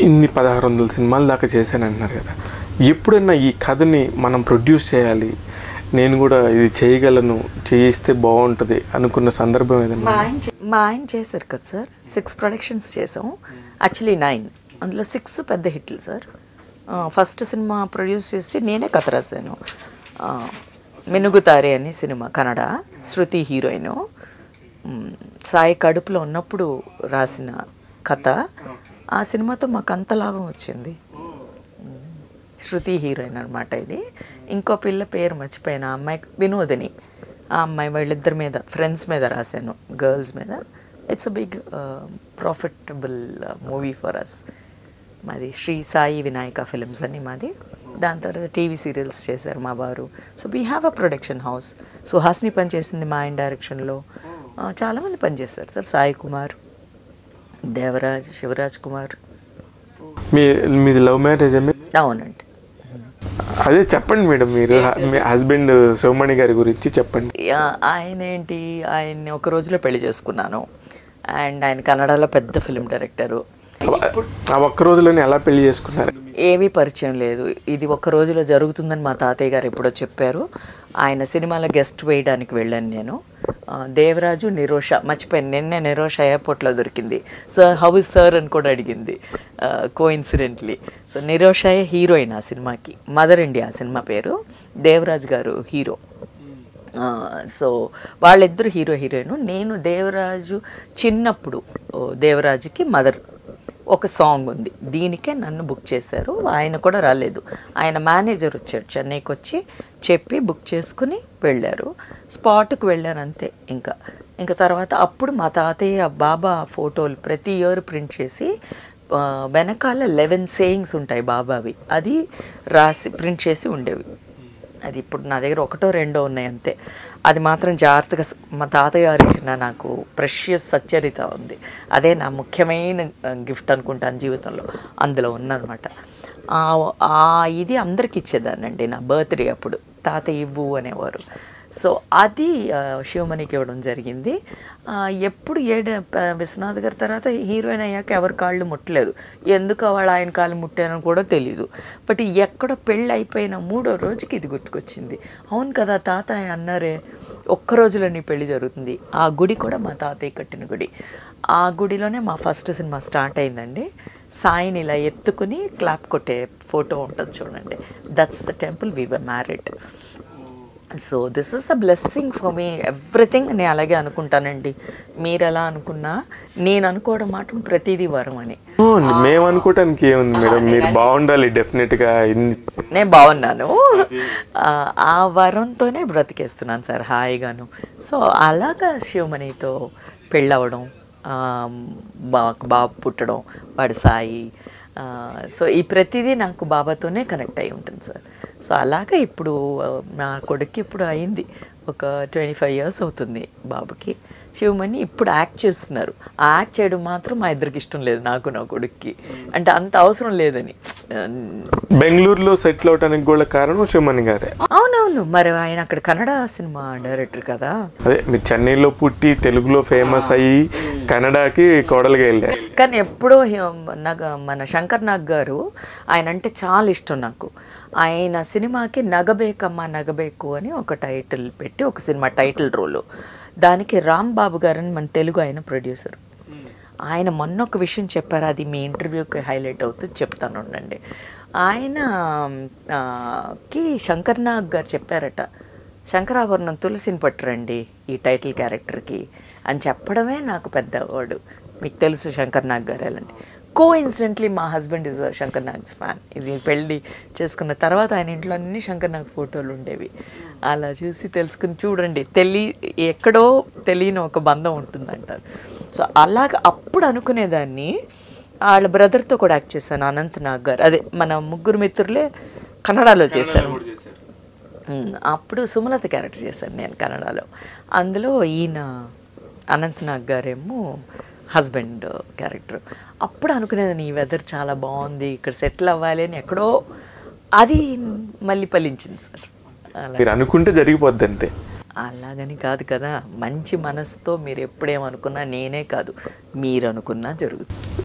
ఇన్ని పదహారు వందల సినిమాల దాకా చేశాను అంటున్నారు కదా. ఎప్పుడన్నా ఈ కథని మనం ప్రొడ్యూస్ చేయాలి నేను కూడా ఇది చేయగలను చేయిస్తే బాగుంటుంది అనుకున్న సందర్భం ఏదన్నా మా ఆయన చేశారు కదా సార్. సిక్స్ ప్రొడక్షన్స్ చేసాం యాక్చువల్లీ నైన్. అందులో సిక్స్ పెద్ద హిట్లు సార్. ఫస్ట్ సినిమా ప్రొడ్యూస్ చేసి నేనే కథ రాశాను. మినుగుతారే అని సినిమా కన్నడ శృతి హీరోయిన్. సాయి కడుపులో ఉన్నప్పుడు రాసిన కథ. ఆ సినిమాతో మాకు అంత లాభం వచ్చింది. శృతి హీరోయిన్ అనమాట ఇది. ఇంకో పిల్ల పేరు మర్చిపోయిన. ఆ అమ్మాయి వినోదిని. ఆ అమ్మాయి వాళ్ళిద్దరి మీద ఫ్రెండ్స్ మీద రాశాను గర్ల్స్ మీద. It's a big profitable movie for us మాది శ్రీ సాయి వినాయక ఫిలిమ్స్ అని మాది. దాని తర్వాత టీవీ సీరియల్స్ చేశారు మా వారు. So we have a production house Suhasini పనిచేసింది మా ఆయన డైరెక్షన్లో చాలామంది పనిచేస్తారు సార్. సాయి కుమార్ దేవరాజ్ శివరాజ్ కుమార్. మీ మీది లవ్ మ్యారేజ్ అవునండి. అదే చెప్పండి మేడం మీరు మీ హస్బెండ్ శివమణి గారి గురించి చెప్పండి. ఆయన ఏంటి ఆయన్ని ఒక రోజులో పెళ్ళి చేసుకున్నాను. అండ్ ఆయన కన్నడలో పెద్ద ఫిల్మ్ డైరెక్టరు. ఆ ఒక్క రోజులోనే ఎలా పెళ్ళి చేసుకున్నారు? ఏమీ పరిచయం లేదు. ఇది ఒక రోజులో జరుగుతుందని మా తాతయ్య గారు ఎప్పుడో చెప్పారు. ఆయన సినిమాలో గెస్ట్ వేయడానికి వెళ్ళాను నేను. దేవరాజు నిరోష మర్చిపోయాను నిన్నే నిరోష ఎయిర్పోర్ట్లో దొరికింది. సార్ హౌ ఇస్ సార్ అని కూడా అడిగింది coincidentally so Nirosha heroine ఆ సినిమాకి మదర్ ఇండియా సినిమా పేరు దేవరాజ్ గారు హీరో సో వాళ్ళిద్దరు హీరో హీరోయిన్ నేను దేవరాజు చిన్నప్పుడు ఓ, దేవరాజుకి మదర్ ఒక సాంగ్ ఉంది. దీనికే నన్ను బుక్ చేశారు. ఆయన కూడా రాలేదు. ఆయన మేనేజర్ వచ్చాడు చెన్నైకి వచ్చి చెప్పి బుక్ చేసుకుని వెళ్ళారు. స్పాట్కి వెళ్ళాను అంతే ఇంకా. ఇంకా తర్వాత అప్పుడు మా తాతయ్య బాబా ఫోటోలు ప్రతి ఇయర్ ప్రింట్ చేసి వెనకాల లెవెన్ సేయింగ్స్ ఉంటాయి బాబావి. అది రాసి ప్రింట్ చేసి ఉండేవి. అది ఇప్పుడు నా దగ్గర ఒకటో రెండో ఉన్నాయి అంతే. అది మాత్రం జాగ్రత్తగా మా తాతయ్య గారు ఇచ్చిన నాకు ప్రెషియస్ సచ్చరిత ఉంది. అదే నా ముఖ్యమైన గిఫ్ట్ అనుకుంటాను జీవితంలో. అందులో ఉన్నదనమాట ఇది అందరికి ఇచ్చేదానండి నా బర్త్డే అప్పుడు. తాతయ్య ఇవ్వు అనేవారు. సో అది శివమణికి ఇవ్వడం జరిగింది. ఎప్పుడు ఏడు విశ్వనాథ్ గారి తర్వాత హీరోయిన్ అయ్యాక ఎవరి కాళ్ళు ముట్టలేదు. ఎందుకు వాళ్ళ ఆయన కాళ్ళు ముట్టానని కూడా తెలియదు బట్ ఎక్కడ పెళ్ళి అయిపోయిన మూడో రోజుకి ఇది గుర్తుకొచ్చింది. అవును కదా తాతయ్య అన్నారే ఒక్క రోజులో నీ పెళ్ళి జరుగుతుంది. ఆ గుడి కూడా మా తాతయ్య కట్టిన గుడి. ఆ గుడిలోనే మా ఫస్ట్ సినిమా స్టార్ట్ అయిందండి. సాయిని ఇలా ఎత్తుకుని క్లాప్ కొట్టే ఫోటో ఉంటుంది చూడండి. That's the temple we were married so this is a blessing for me everything నేను అలాగే అనుకుంటానండి. మీరు ఎలా అనుకున్నా నేను అనుకోవడం మాత్రం ప్రతిదీ వరం అని. మేము అనుకోవటానికి ఏముంది మేడం? మీరు బాగుండాలి డెఫినెట్గా ఇన్ని నేను బాగున్నాను. ఆ, వరంతోనే బ్రతికేస్తున్నాను సార్ హాయిగాను. సో అలాగా శివమణితో పెళ్ళవడం బాబు పుట్టడం వాడు సాయి సో ఈ ప్రతిదీ నాకు బాబాతోనే కనెక్ట్ అయి ఉంటుంది సార్. సో అలాగా ఇప్పుడు నా కొడుక్కి ఇప్పుడు అయింది. ఒక ట్వంటీ ఫైవ్ ఇయర్స్ అవుతుంది బాబుకి. శివమణి ఇప్పుడు యాక్ట్ చేస్తున్నారు. ఆ యాక్ట్ చేయడం మాత్రం మా ఇద్దరికి ఇష్టం లేదు నాకు నా కొడుక్కి. అంటే అంత అవసరం లేదని. బెంగళూరులో సెటిల్ అవడానికి కూడా కారణం శివమణి గారే. అవునవును మరి ఆయన అక్కడ కన్నడ సినిమా డైరెక్టర్ కదా. అదే మీరు చెన్నైలో పుట్టి తెలుగులో ఫేమస్ అయ్యి కన్నడకి కోడలుగా వెళ్ళారు. కానీ ఎప్పుడో మన శంకర్ నాగ్ గారు ఆయన అంటే చాలా ఇష్టం నాకు. ఆయన సినిమాకి నగబేకమ్మ నగబేకు అని ఒక టైటిల్ పెట్టి ఒక సినిమా టైటిల్ రోలు. దానికి రామ్ బాబు గారని మన తెలుగు ఆయన ప్రొడ్యూసర్. ఆయన మొన్న ఒక విషయం చెప్పారు అది మీ ఇంటర్వ్యూకి హైలైట్ అవుతుంది చెప్తాను ఉండండి. ఆయన కి శంకర్ నాగ్ గారు చెప్పారట శంకరాభరణం తులసిని పట్టురండి ఈ టైటిల్ క్యారెక్టర్కి అని చెప్పడమే నాకు పెద్ద మీకు తెలుసు శంకర్ నాగ్ గారు ఎలాంటి. కో ఇన్సిడెంట్లీ మా husband is Shankar Nag's fan. ఇది పెళ్ళి చేసుకున్న తర్వాత ఆయన ఇంట్లో అన్ని శంకర్ నాగ్ ఫోటోలు ఉండేవి. అలా చూసి తెలుసుకుని చూడండి తెలి ఎక్కడో తెలియని ఒక బంధం ఉంటుందంటారు. సో అలాగ అప్పుడు అనుకునేదాన్ని. వాళ్ళ బ్రదర్తో కూడా యాక్ట్ చేశాను అనంత్ నాగ్ గారు అదే మన ముగ్గురు మిత్రులే కన్నడలో చేశాను ఉమ్, అప్పుడు సుమలత క్యారెక్టర్ చేశాను నేను కన్నడలో. అందులో ఈయన అనంత్ నాగ్ గారేమో హస్బెండ్ క్యారెక్టర్ అప్పుడు అనుకునేదాన్ని ఈ వెదర్ చాలా బాగుంది ఇక్కడ సెటిల్ అవ్వాలి అని ఎక్కడో అది మళ్ళీ ఫలించింది సార్. అలా. మీరు అనుకుంటే జరిగిపోద్ది అంతే. అలాగని కాదు కదా. మంచి మనసుతో మీరు ఎప్పుడేమనుకున్నా నేనే కాదు. మీరు అనుకున్నా జరుగుతుంది.